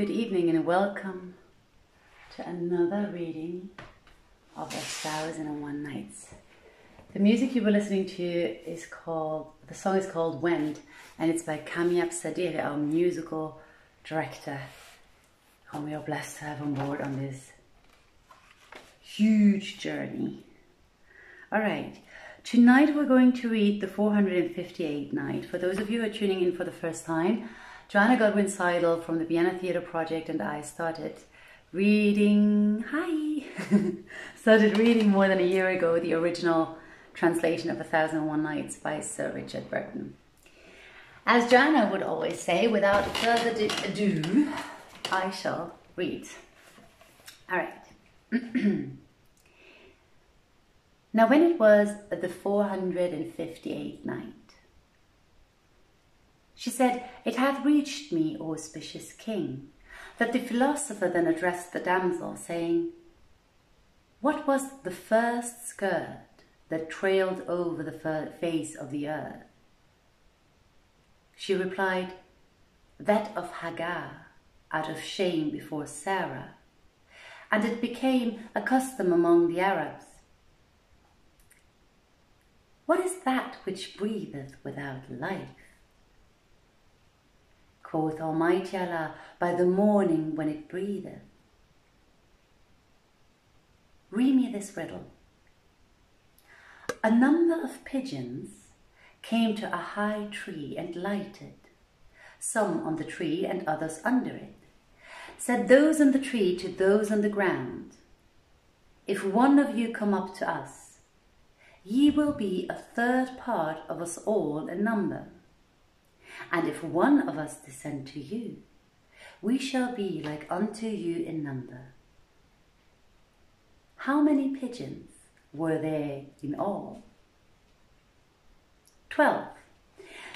Good evening and welcome to another reading of A Thousand and One Nights. The music you were listening to is called, the song is called Wind and it's by Kamyab Sadeghi, our musical director, whom we are blessed to have on board on this huge journey. All right, tonight we're going to read the 458 night. For those of you who are tuning in for the first time, Joanna Godwin Seidl from the Vienna Theatre Project and I started reading, hi, started reading more than a year ago the original translation of A Thousand and One Nights by Sir Richard Burton. As Joanna would always say, without further ado, I shall read. All right. now, when it was the 458th night, she said, It hath reached me, O auspicious king, that the philosopher then addressed the damsel, saying, What was the first skirt that trailed over the face of the earth? She replied, That of Hagar, out of shame before Sarah, and it became a custom among the Arabs. What is that which breatheth without life? Quoth Almighty Allah, by the morning when it breatheth. Read me this riddle. A number of pigeons came to a high tree and lighted, some on the tree and others under it. Said those on the tree to those on the ground, If one of you come up to us, ye will be a third part of us all in number. And if one of us descend to you, we shall be like unto you in number. How many pigeons were there in all? Twelve.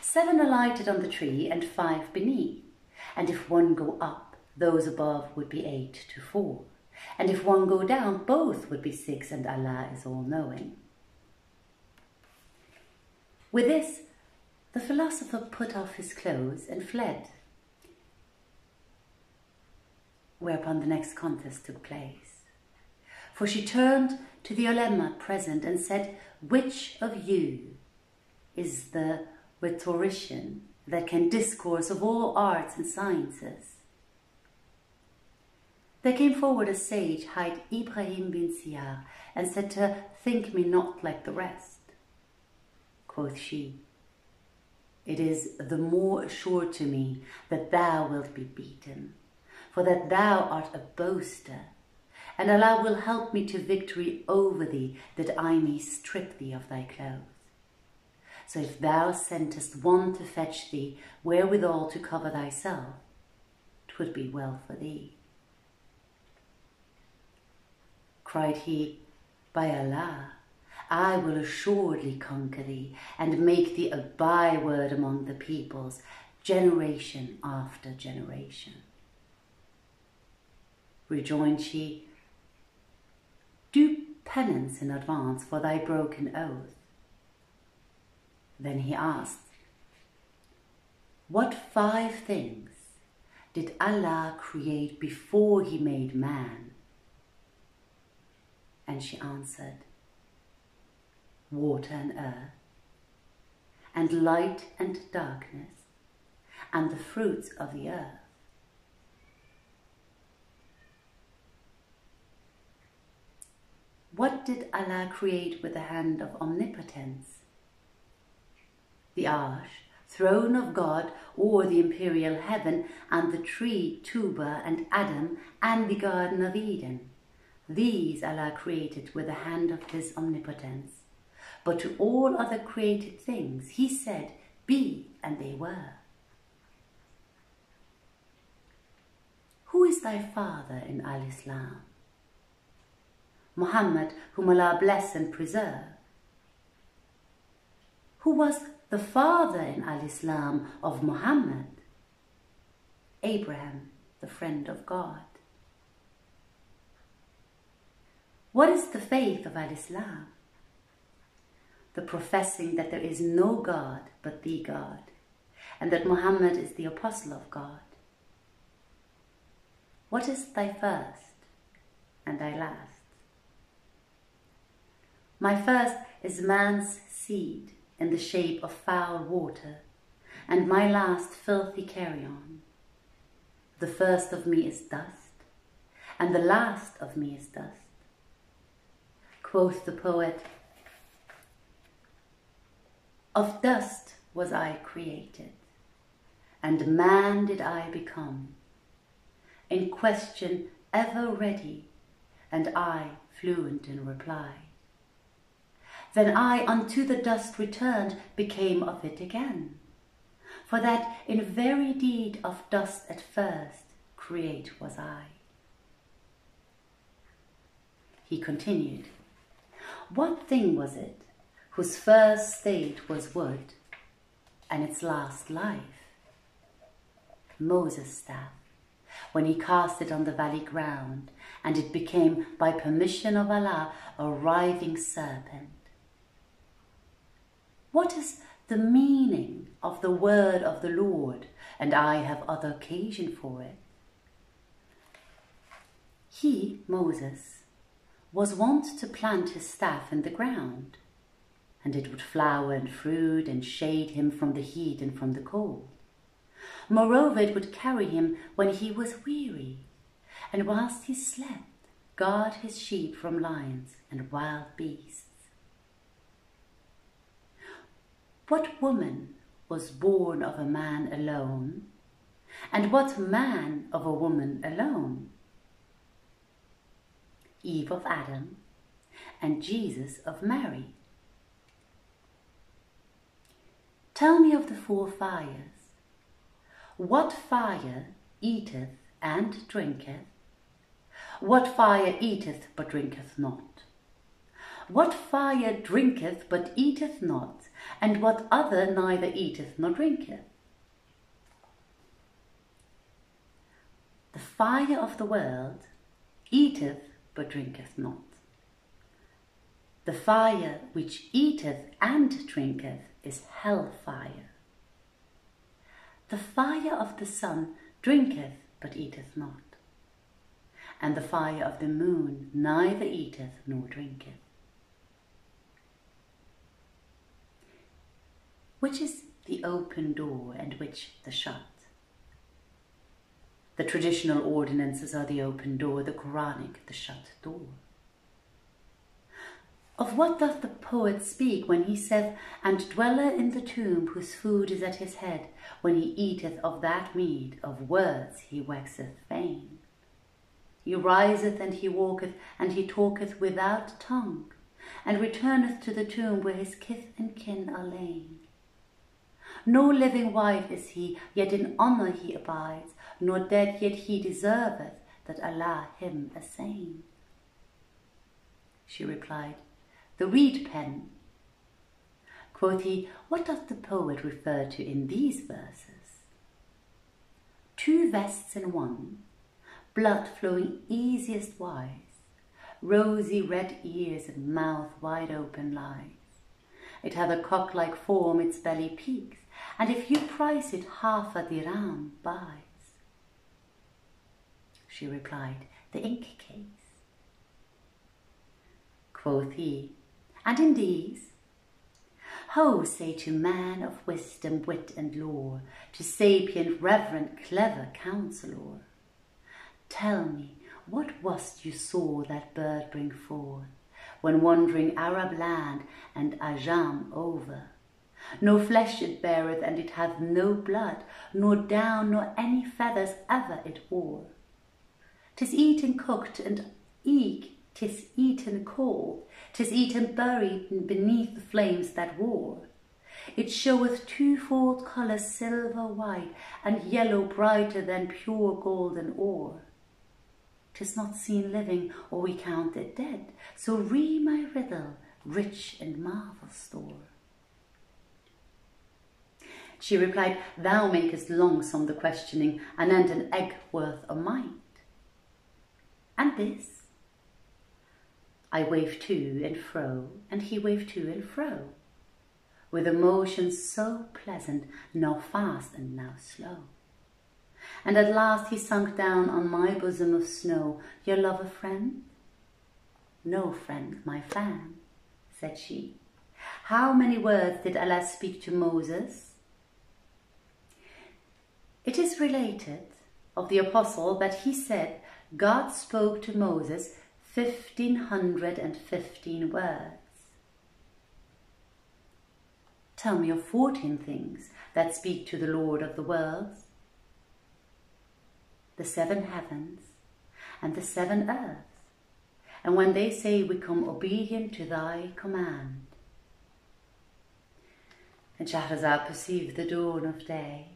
Seven alighted on the tree and five beneath. And if one go up, those above would be eight to four. And if one go down, both would be six, and Allah is all knowing. With this, the philosopher put off his clothes and fled, whereupon the next contest took place. For she turned to the ulema present and said, Which of you is the rhetorician that can discourse of all arts and sciences? There came forward a sage hight Ibrahim bin Siyar and said to her, Think me not like the rest. Quoth she, it is the more assured to me that thou wilt be beaten, for that thou art a boaster, and Allah will help me to victory over thee, that I may strip thee of thy clothes. So if thou sentest one to fetch thee wherewithal to cover thyself, twould be well for thee. Cried he, By Allah, I will assuredly conquer thee and make thee a byword among the peoples, generation after generation. Rejoined she, Do penance in advance for thy broken oath. Then he asked, What five things did Allah create before he made man? And she answered, water and earth, and light and darkness, and the fruits of the earth. What did Allah create with the hand of omnipotence? The arsh, throne of God, or the imperial heaven, and the tree, Tuba, and Adam, and the Garden of Eden. These Allah created with the hand of His omnipotence. But to all other created things he said, Be, and they were. Who is thy father in Al Islam? Muhammad, whom Allah bless and preserve. Who was the father in Al Islam of Muhammad? Abraham, the friend of God. What is the faith of Al Islam? The professing that there is no God but the God, and that Muhammad is the apostle of God. What is thy first and thy last? My first is man's seed in the shape of foul water, and my last filthy carrion. The first of me is dust, and the last of me is dust. Quoth the poet, Of dust was I created, and man did I become, in question ever ready, and I fluent in reply. Then I unto the dust returned, became of it again. For that in very deed of dust at first create was I. He continued, What thing was it whose first state was wood and its last life? Moses' staff, when he cast it on the valley ground, and it became, by permission of Allah, a writhing serpent what is the meaning of the word of the Lord? And I have other occasion for it. He, Moses, was wont to plant his staff in the ground, and it would flower and fruit and shade him from the heat and from the cold. Moreover, it would carry him when he was weary, and whilst he slept, guard his sheep from lions and wild beasts. What woman was born of a man alone? And what man of a woman alone? Eve of Adam and Jesus of Mary. Tell me of the four fires. What fire eateth and drinketh? What fire eateth but drinketh not? What fire drinketh but eateth not? and what other neither eateth nor drinketh. The fire of the world eateth but drinketh not. The fire which eateth and drinketh is hell fire. The fire of the sun drinketh but eateth not. And the fire of the moon neither eateth nor drinketh. Which is the open door and which the shut? The traditional ordinances are the open door, the Quranic the shut door. Of what doth the poet speak when he saith, And dweller in the tomb whose food is at his head, when he eateth of that meat, of words he waxeth vain. He riseth and he walketh, and he talketh without tongue, and returneth to the tomb where his kith and kin are lain. No living wife is he, yet in honour he abides, nor dead, yet he deserveth that Allah him assain. She replied, The reed pen. Quoth he, What doth the poet refer to in these verses? Two vests in one, blood flowing easiest wise, rosy red ears and mouth wide open lies. It hath a cock-like form, its belly peaks, and if you price it half a dirham buys. She replied, the ink case. Quoth he, and in these, Ho, say to man of wisdom, wit, and lore, to sapient, reverent, clever counsellor, tell me, what was't you saw that bird bring forth, when wandering Arab land and Ajam over? No flesh it beareth, and it hath no blood, nor down, nor any feathers ever it wore. Tis eaten cooked, and eke tis eaten cold, tis eaten buried beneath the flames that war. It showeth twofold colours, silver white, and yellow brighter than pure golden ore. Tis not seen living, or we count it dead, so read my riddle, rich in marvel store. She replied, Thou makest longsome the questioning, anent an egg worth a mite. And this? I waved to and fro, and he waved to and fro, with a motion so pleasant, now fast and now slow. and at last he sunk down on my bosom of snow. Your lover friend? No friend, my fan, said she. How many words did Allah speak to Moses? It is related of the apostle that he said God spoke to Moses 1515 words. Tell me of 14 things that speak to the Lord of the worlds, the seven heavens and the seven earths, and when they say we come obedient to thy command. And Shahrazad perceived the dawn of day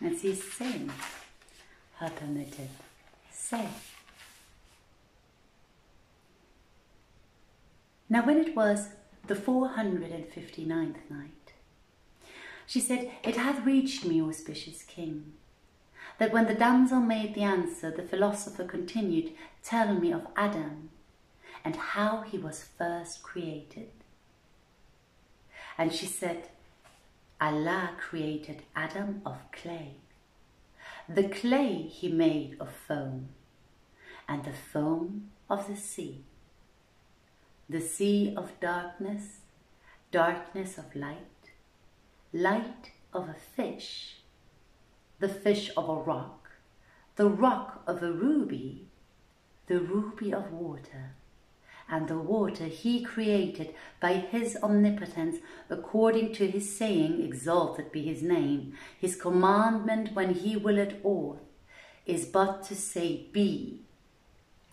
and ceased saying her permitted say. Now when it was the 459th night, she said, It hath reached me, auspicious king, that when the damsel made the answer, the philosopher continued, Tell me of Adam and how he was first created. And she said, Allah created Adam of clay. The clay he made of foam, and the foam of the sea. The sea of darkness, darkness of light, light of a fish, the fish of a rock, the rock of a ruby, the ruby of water, and the water he created by his omnipotence, according to his saying, exalted be his name. His commandment when he willeth all, is but to say, Be,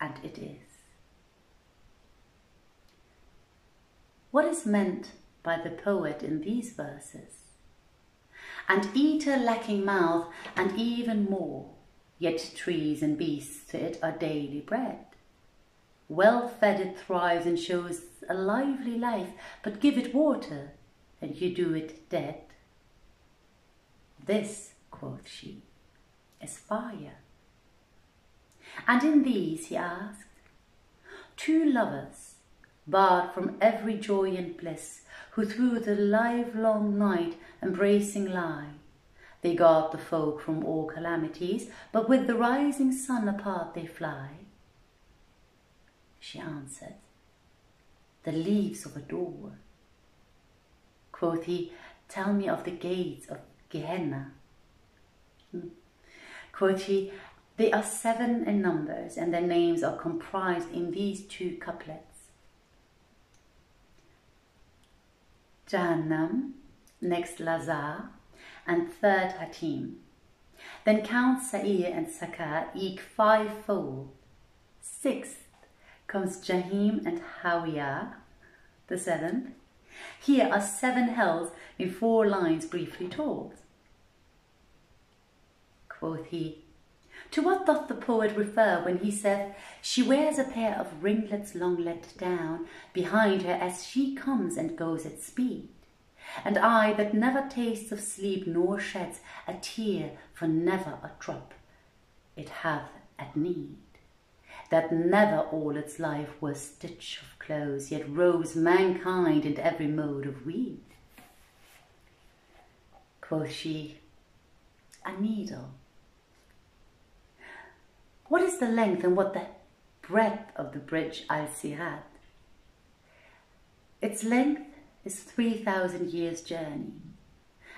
and it is. What is meant by the poet in these verses? And eater lacking mouth, and even more, yet trees and beasts to it are daily bread. Well fed it thrives and shows a lively life, but give it water, and you do it dead. This, quoth she, is fire. And in these, he asked, two lovers, barred from every joy and bliss, who through the livelong night embracing lie, they guard the folk from all calamities, but with the rising sun apart they fly she answered. The leaves of a door. Quoth he, Tell me of the gates of Gehenna. Hmm. Quoth he, They are seven in numbers, and their names are comprised in these two couplets. Jahannam, next Laza, and third Hatim. Then count Sa'ir and Sakar, eke fivefold. Sixth comes Jahim and Hawiyah, the seventh. Here are seven hells in four lines briefly told. Quoth he, To what doth the poet refer when he saith, She wears a pair of ringlets long let down behind her as she comes and goes at speed? And I that never tastes of sleep nor sheds a tear for never a drop it hath at need that never all its life was stitch of clothes, yet rose mankind in every mode of weed. Quoth she, a needle. What is the length and what the breadth of the bridge Al-Sirat? Its length is 3,000 years' journey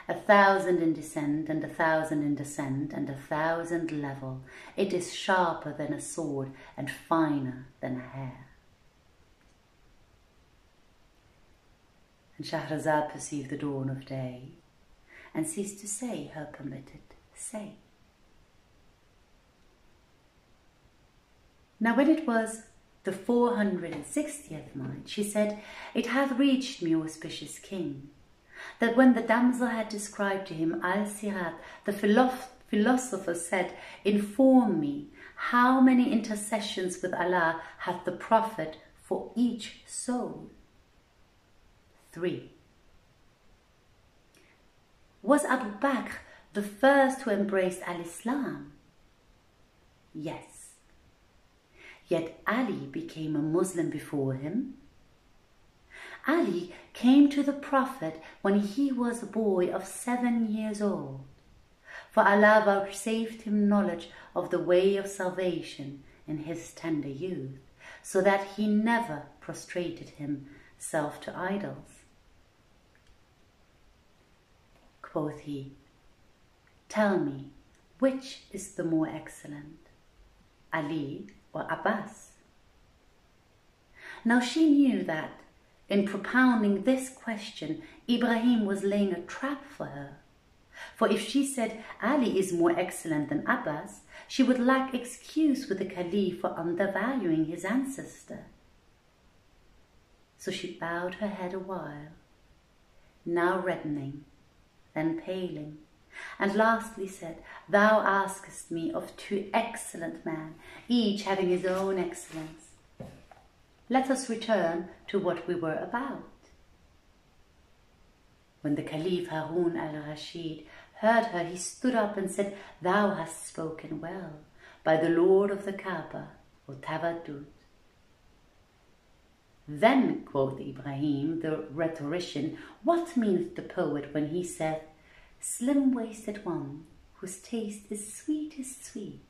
a thousand in descent, and a thousand in descent, and a thousand level. It is sharper than a sword, and finer than a hair. And Shahrazad perceived the dawn of day, and ceased to say her permitted say. Now when it was the four hundred and sixtieth night, she said, It hath reached me, auspicious king, that when the damsel had described to him Al-Sirat, the philosopher said, Inform me, how many intercessions with Allah hath the Prophet for each soul? Three. Was Abu Bakr the first who embraced Al-Islam? Yes. Yet Ali became a Muslim before him Ali came to the Prophet when he was a boy of seven years old. for Allah vouchsafed him knowledge of the way of salvation in his tender youth, so that he never prostrated himself to idols. Quoth he, Tell me, which is the more excellent, Ali or Abbas? Now she knew that in propounding this question, Ibrahim was laying a trap for her. For if she said Ali is more excellent than Abbas, she would lack excuse with the Caliph for undervaluing his ancestor. So she bowed her head a while, now reddening, then paling, and lastly said, Thou askest me of two excellent men, each having his own excellence let us return to what we were about. When the Caliph Harun al-Rashid heard her, he stood up and said, Thou hast spoken well, by the Lord of the Kaaba, O Tawaddud. Then, quoth Ibrahim, the rhetorician, what means the poet when he saith, Slim-waisted one, whose taste is sweet as sweet,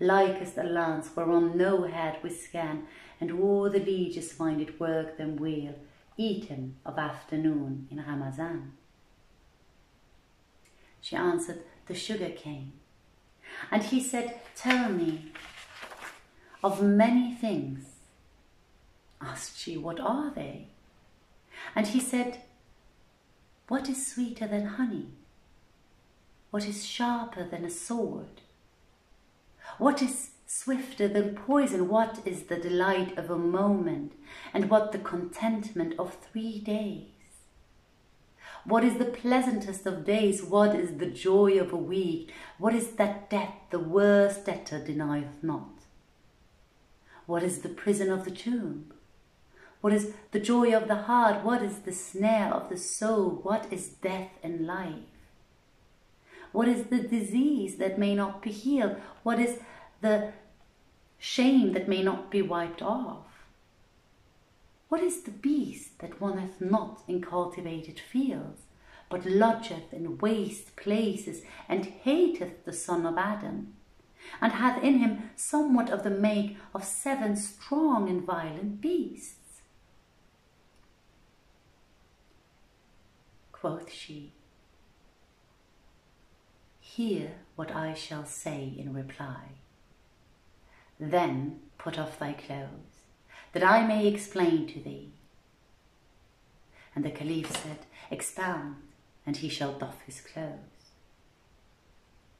like as the lance whereon no head we scan, and all the lieges find it work them weal, eaten of afternoon in Ramazan. She answered, The sugar cane. And he said, Tell me of many things. Asked she, What are they? And he said, What is sweeter than honey? What is sharper than a sword? What is swifter than poison. What is the delight of a moment, and what the contentment of three days? What is the pleasantest of days? What is the joy of a week? What is that death the worst debtor denieth not? What is the prison of the tomb? What is the joy of the heart? What is the snare of the soul? What is death and life? What is the disease that may not be healed? What is the shame that may not be wiped off? What is the beast that wanteth not in cultivated fields, but lodgeth in waste places, and hateth the son of Adam, and hath in him somewhat of the make of seven strong and violent beasts? Quoth she, Hear what I shall say in reply. Then put off thy clothes, that I may explain to thee. And the Caliph said, Expound, and he shall doff his clothes.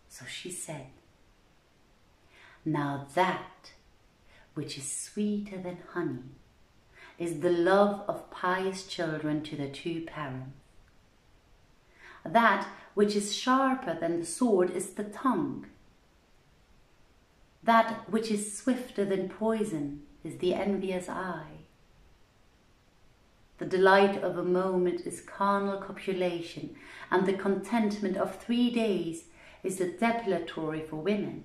So she said, Now that which is sweeter than honey is the love of pious children to the two parents. That which is sharper than the sword is the tongue that which is swifter than poison is the envious eye. The delight of a moment is carnal copulation, and the contentment of three days is the depilatory for women.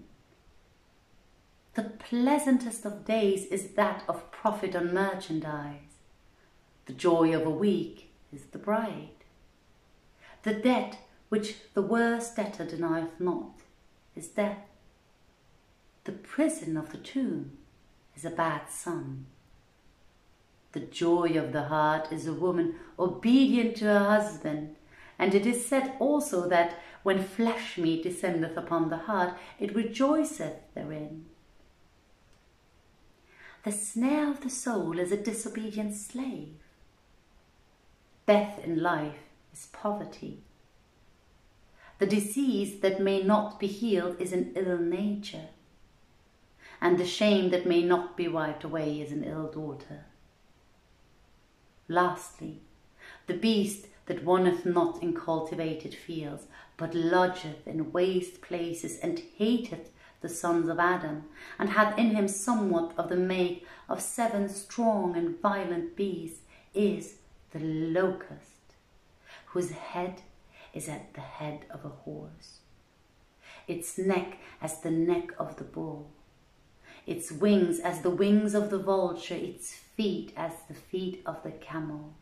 The pleasantest of days is that of profit on merchandise. The joy of a week is the bride. The debt which the worst debtor denieth not is death. The prison of the tomb is a bad son. The joy of the heart is a woman obedient to her husband, and it is said also that when flesh meat descendeth upon the heart, it rejoiceth therein. The snare of the soul is a disobedient slave. Death in life is poverty. The disease that may not be healed is an ill nature and the shame that may not be wiped away is an ill daughter. Lastly, the beast that wanteth not in cultivated fields, but lodgeth in waste places, and hateth the sons of Adam, and hath in him somewhat of the make of seven strong and violent beasts, is the locust, whose head is at the head of a horse, its neck as the neck of the bull, its wings as the wings of the vulture, its feet as the feet of the camel,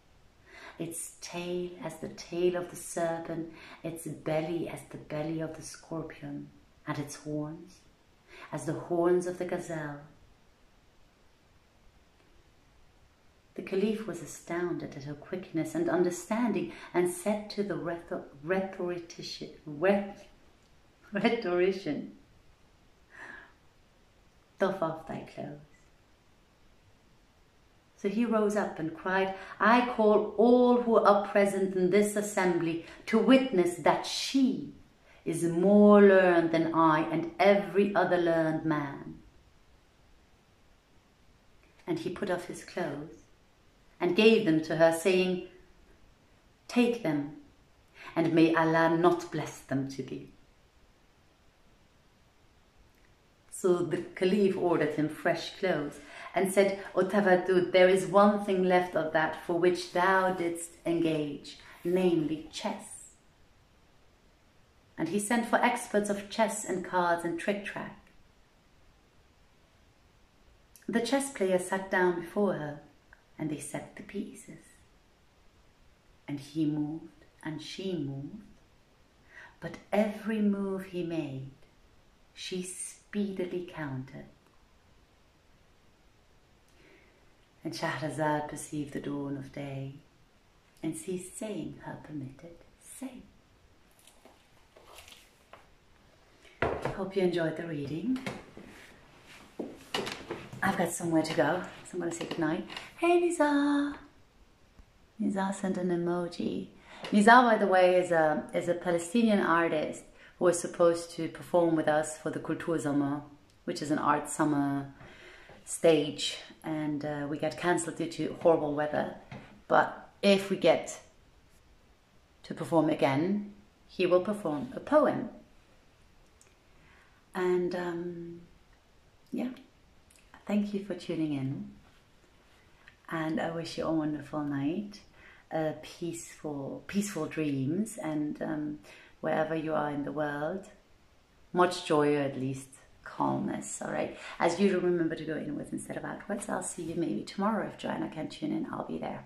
its tail as the tail of the serpent, its belly as the belly of the scorpion, and its horns as the horns of the gazelle. The Caliph was astounded at her quickness and understanding and said to the rhetorician, rhetorician Doff off thy clothes. So he rose up and cried, I call all who are present in this assembly to witness that she is more learned than I and every other learned man. And he put off his clothes and gave them to her, saying, Take them, and may Allah not bless them to thee. So the Caliph ordered him fresh clothes and said, O Tawaddud, there is one thing left of that for which thou didst engage, namely chess. And he sent for experts of chess and cards and trick-track. The chess player sat down before her and they set the pieces. And he moved and she moved, but every move he made, she speedily counted. And Shahrazad perceived the dawn of day and ceased saying her permitted say. Hope you enjoyed the reading. I've got somewhere to go, I'm to say goodnight. Hey, Nizar. Nizar sent an emoji. Nizar, by the way, is a, is a Palestinian artist who was supposed to perform with us for the Kultursommer, which is an art summer stage. And uh, we got cancelled due to horrible weather. But if we get to perform again, he will perform a poem. And um, yeah. Thank you for tuning in. And I wish you a wonderful night, uh, peaceful, peaceful dreams, and um, wherever you are in the world, much joy or at least calmness. All right. As usual, remember to go inwards instead of outwards. I'll see you maybe tomorrow if Joanna can tune in. I'll be there.